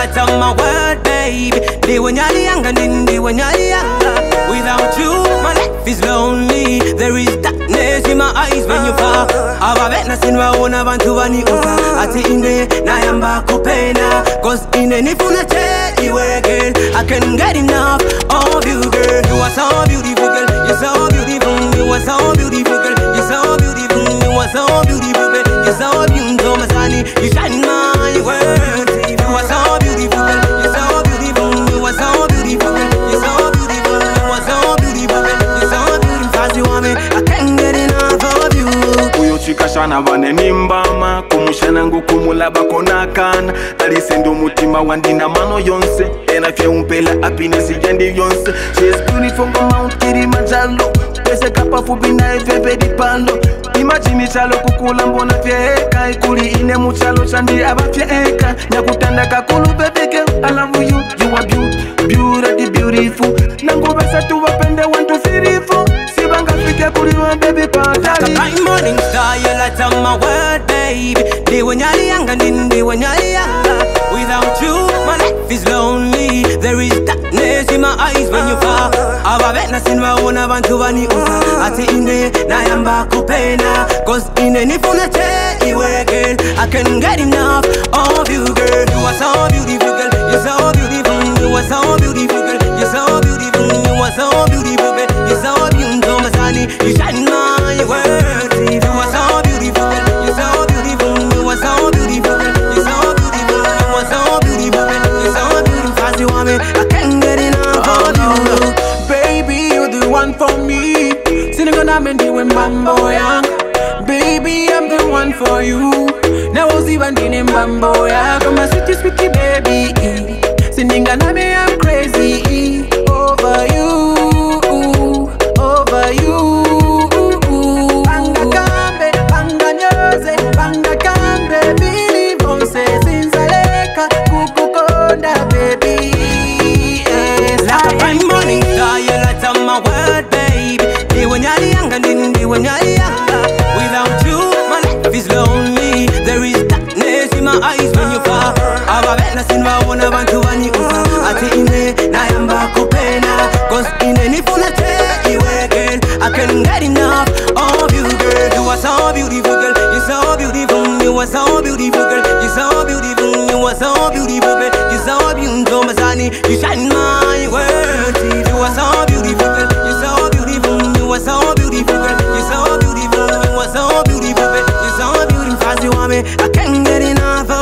Light on my world, baby. Day when you're younger, then the when you're younger. Without you, my life is lonely. There is darkness in my eyes when you far. I've been fall. Ababet na sinwa una bantu wani uta. Ati inde na yamba kupena. Cause any full te iwe again, I can't get enough of you, girl. You are so beautiful, girl. You're so beautiful. Uyochikashana vane nimbama kumushana ngukumulaba konakana. Alisenda umutima wandina mano yonse enafyeumpela apinesi yandi yonse. She's beautiful ngo Mount Kilimanjaro pese kapafupi naye vyepedi palo. Imajini chalo kukula mbona fyeka ikuli ine muchalo chandi abafyeka nyakutanda kakulu girl I love you you are beautiful beauty beautiful nangubesa tuwapende wantu firifu sibangafike kuli wa up my world, baby. Ndiwenyalianga, ndiwenyalianga. Without you, my life is lonely. There is darkness in my eyes when you fall. Abavena sinvaona vantu vaniusa ati ine nayamba kupenda cause ine nifuna che iwe girl I can get enough of you I can't get enough of oh, you Baby, you're the one for me. Sitting on a mambo yang. Ah. Baby, I'm the one for you. Now in mambo ya. Ah. my world, babe. Ndiwanyalianga, ndiwanyalianga. Without you, my life is lonely. There is darkness in my eyes when you're far. Ababena sinvaona vantu vanikuza. Ati ine na yamba kupena. Cause ine nifuna te iwe girl. I can't get enough of you, girl. You are so beautiful, girl. You're so beautiful. You are so beautiful, girl. You're so beautiful. You are so beautiful, girl. You're so beautiful, Mazani. You shine my I'm getting off.